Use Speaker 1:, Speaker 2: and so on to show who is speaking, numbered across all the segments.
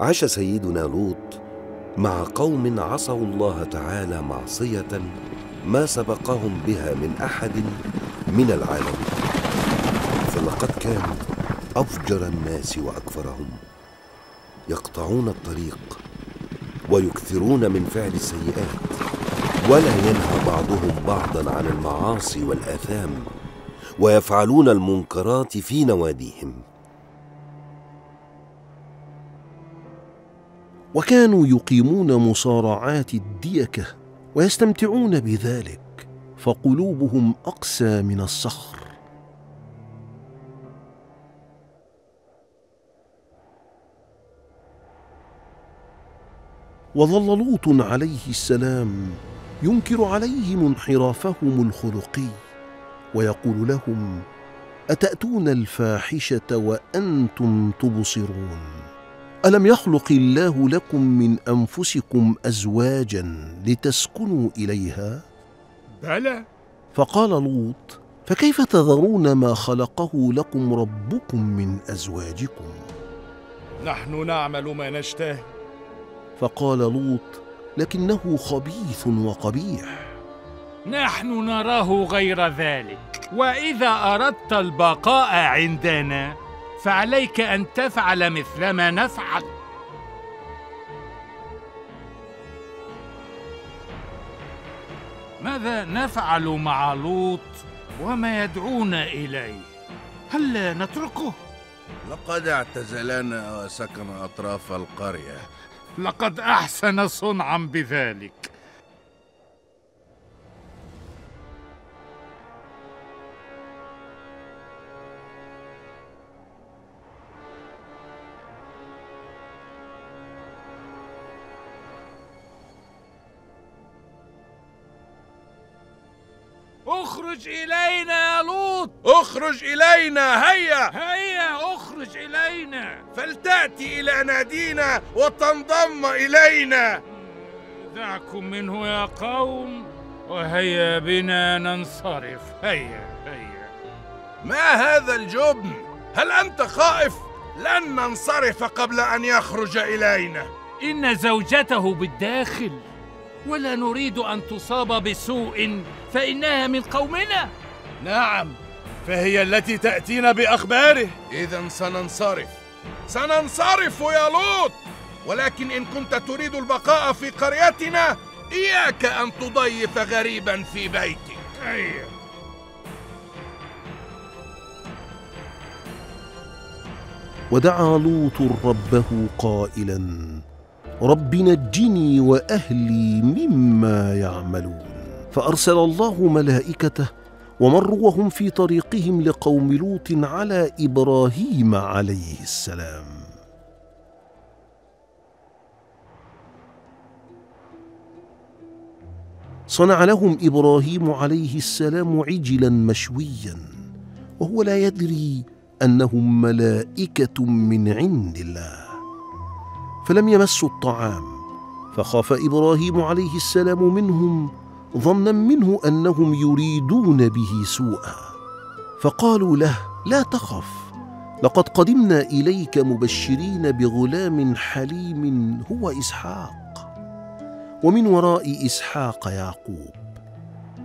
Speaker 1: عاش سيدنا لوط مع قوم عصوا الله تعالى معصية ما سبقهم بها من أحد من العالمين. فلقد كانوا أفجر الناس وأكفرهم. يقطعون الطريق ويكثرون من فعل السيئات. ولا ينهى بعضهم بعضا عن المعاصي والآثام ويفعلون المنكرات في نواديهم.
Speaker 2: وكانوا يقيمون مصارعات الديكة ويستمتعون بذلك فقلوبهم أقسى من الصخر. وظل لوط عليه السلام ينكر عليهم انحرافهم الخلقي ويقول لهم أتأتون الفاحشة وأنتم تبصرون؟ ألم يخلق الله لكم من أنفسكم أزواجا لتسكنوا إليها؟
Speaker 3: بلى.
Speaker 2: فقال لوط فكيف تذرون ما خلقه لكم ربكم من أزواجكم؟
Speaker 3: نحن نعمل ما نشتهي.
Speaker 2: فقال لوط لكنه خبيث وقبيح.
Speaker 4: نحن نراه غير ذلك وإذا أردت البقاء عندنا. فعليك أن تفعل مثل ما نفعل. ماذا نفعل مع لوط وما يدعونا إليه؟ هل نتركه؟
Speaker 5: لقد اعتزلنا وسكن أطراف القرية.
Speaker 4: لقد أحسن صنعا بذلك. أخرج إلينا يا لوط.
Speaker 5: أخرج إلينا هيا.
Speaker 4: هيا أخرج إلينا.
Speaker 5: فلتأتي إلى نادينا وتنضم إلينا.
Speaker 4: دعكم منه يا قوم وهيا بنا ننصرف. هيا هيا.
Speaker 5: ما هذا الجبن؟ هل أنت خائف؟ لن ننصرف قبل أن يخرج إلينا.
Speaker 4: إن زوجته بالداخل. ولا نريد أن تصاب بسوء فإنها من قومنا.
Speaker 3: نعم فهي التي تأتينا بأخباره.
Speaker 5: إذا سننصرف. سننصرف يا لوط. ولكن إن كنت تريد البقاء في قريتنا إياك أن تضيف غريبا في بيتك.
Speaker 4: هيا
Speaker 2: ودعا لوط ربه قائلا. رب نجني وأهلي مما يعملون. فأرسل الله ملائكته ومروا وهم في طريقهم لقوم لوط على إبراهيم عليه السلام. صنع لهم إبراهيم عليه السلام عجلا مشويا وهو لا يدري أنهم ملائكة من عند الله. فلم يمسوا الطعام. فخاف إبراهيم عليه السلام منهم ظنا منه أنهم يريدون به سوءا. فقالوا له لا تخف لقد قدمنا إليك مبشرين بغلام حليم هو إسحاق. ومن وراء إسحاق يعقوب.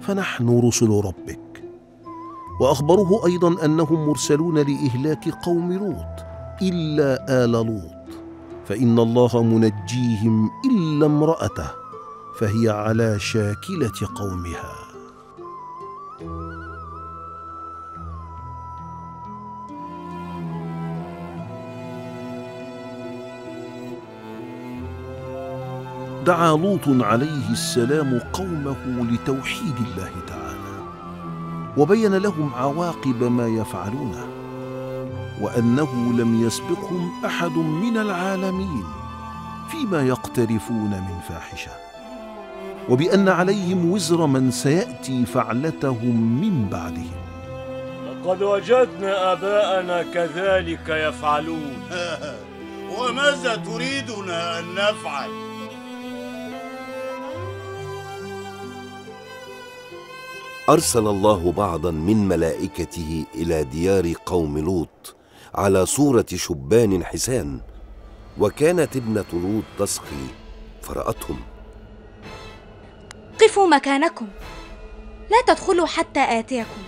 Speaker 2: فنحن رسل ربك. وأخبروه أيضا أنهم مرسلون لإهلاك قوم لوط إلا آل لوط. فإن الله منجيهم إلا امرأته فهي على شاكلة قومها. دعا لوط عليه السلام قومه لتوحيد الله تعالى وبين لهم عواقب ما يفعلونه. وأنه لم يسبقهم أحد من العالمين فيما يقترفون من فاحشة. وبأن عليهم وزر من سيأتي فعلتهم من بعدهم.
Speaker 6: لقد وجدنا آباءنا كذلك يفعلون.
Speaker 7: وماذا تريدنا أن نفعل؟
Speaker 1: أرسل الله بعضا من ملائكته إلى ديار قوم لوط على صورة شبان حسان وكانت ابنة لوط تسقي فرأتهم.
Speaker 8: قفوا مكانكم. لا تدخلوا حتى آتيكم.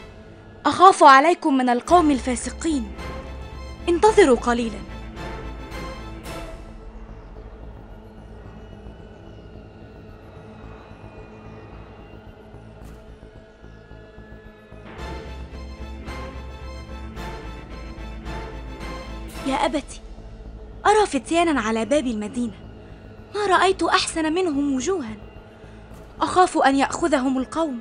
Speaker 8: أخاف عليكم من القوم الفاسقين. انتظروا قليلا. يا أبت أرى فتيانا على باب المدينة. ما رأيت أحسن منهم وجوها. أخاف أن يأخذهم القوم.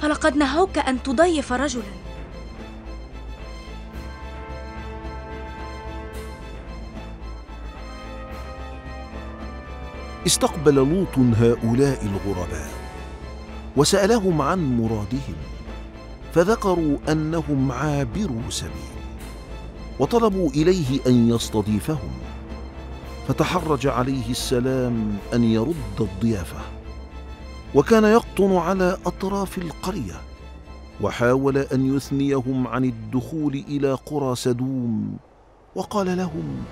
Speaker 8: فلقد نهوك أن تضيف رجلا.
Speaker 2: استقبل لوط هؤلاء الغرباء. وسألهم عن مرادهم. فذكروا أنهم عابروا سبيل. وطلبوا إليه أن يستضيفهم فتحرج عليه السلام أن يرد الضيافة وكان يقطن على أطراف القرية وحاول أن يثنيهم عن الدخول إلى قرى سدوم وقال لهم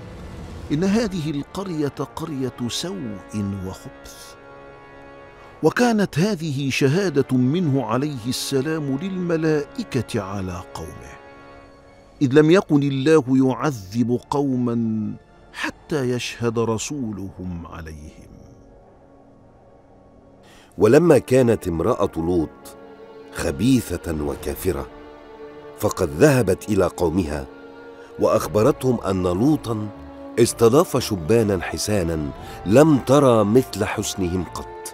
Speaker 2: إن هذه القرية قرية سوء وخبث. وكانت هذه شهادة منه عليه السلام للملائكة على قومه. إذ لم يكن الله يعذب قوما حتى يشهد رسولهم عليهم.
Speaker 1: ولما كانت امرأة لوط خبيثة وكافرة فقد ذهبت إلى قومها وأخبرتهم أن لوطا استضاف شبانا حسانا لم ترى مثل حسنهم قط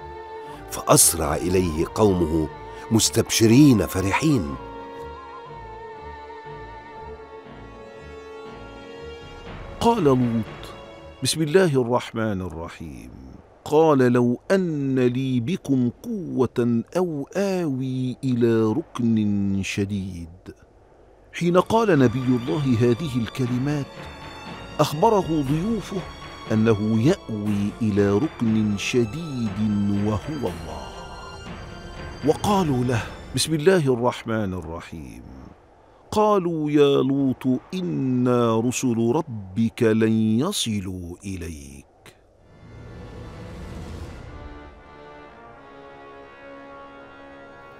Speaker 1: فأسرع إليه قومه مستبشرين فرحين.
Speaker 2: قال لوط بسم الله الرحمن الرحيم. قال لو أن لي بكم قوة أو آوي إلى ركن شديد. حين قال نبي الله هذه الكلمات أخبره ضيوفه أنه يأوي إلى ركن شديد وهو الله. وقالوا له بسم الله الرحمن الرحيم. قالوا يا لوط إنا رسل ربك لن يصلوا إليك.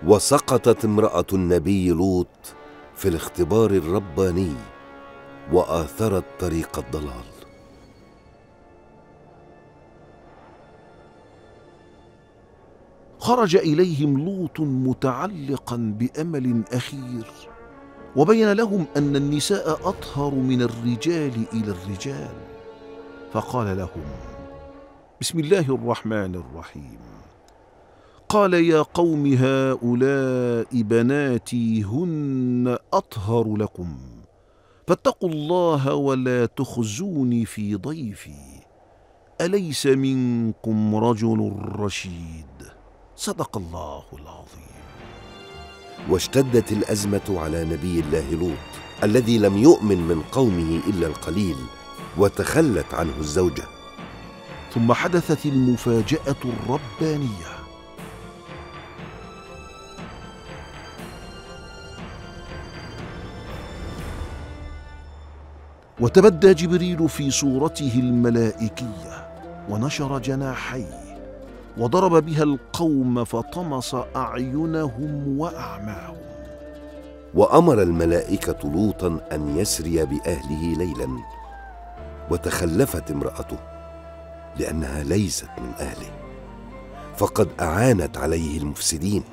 Speaker 1: وسقطت امرأة النبي لوط في الاختبار الرباني وآثرت طريق الضلال.
Speaker 2: خرج إليهم لوط متعلقا بأمل أخير. وبين لهم أن النساء أطهر من الرجال إلى الرجال. فقال لهم بسم الله الرحمن الرحيم. قال يا قوم هؤلاء بناتي هن أطهر لكم. فاتقوا الله ولا تخزوني في ضيفي. أليس منكم رجل رشيد؟ صدق الله العظيم.
Speaker 1: واشتدت الأزمة على نبي الله لوط الذي لم يؤمن من قومه إلا القليل وتخلت عنه الزوجة.
Speaker 2: ثم حدثت المفاجأة الربانية. وتبدى جبريل في صورته الملائكية ونشر جناحيه. وضرب بها القوم فطمس أعينهم وأعماهم.
Speaker 1: وأمر الملائكة لوطا أن يسري بأهله ليلا وتخلفت امرأته لأنها ليست من أهله. فقد أعانت عليه المفسدين.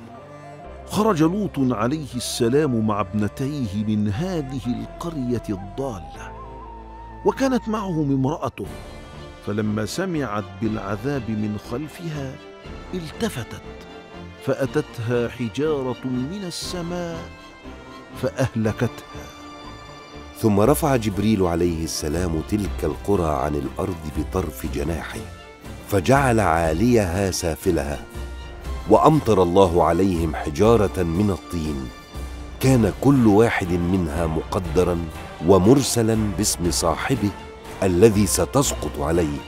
Speaker 2: خرج لوط عليه السلام مع ابنتيه من هذه القرية الضالة وكانت معهم امرأته فلما سمعت بالعذاب من خلفها التفتت فأتتها حجارة من السماء فأهلكتها.
Speaker 1: ثم رفع جبريل عليه السلام تلك القرى عن الأرض بطرف جناحه فجعل عاليها سافلها وأمطر الله عليهم حجارة من الطين. كان كل واحد منها مقدرا ومرسلا باسم صاحبه الذي ستسقط عليه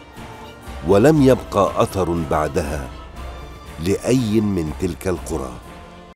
Speaker 1: ولم يبقى أثر بعدها لأي من تلك القرى.